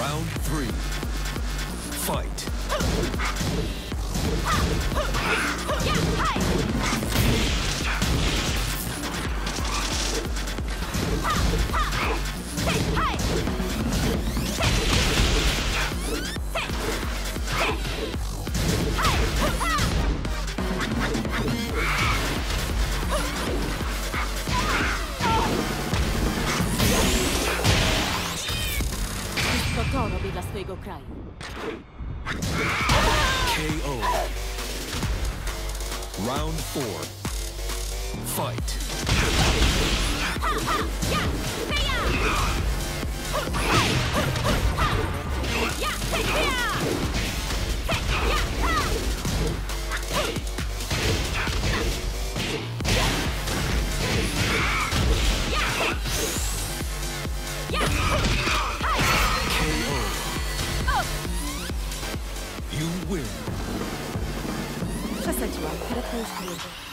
Round three. Fight. To to robi dla swojego kraju. KO. Round four. Fight. Przesadziłam, ale to już nie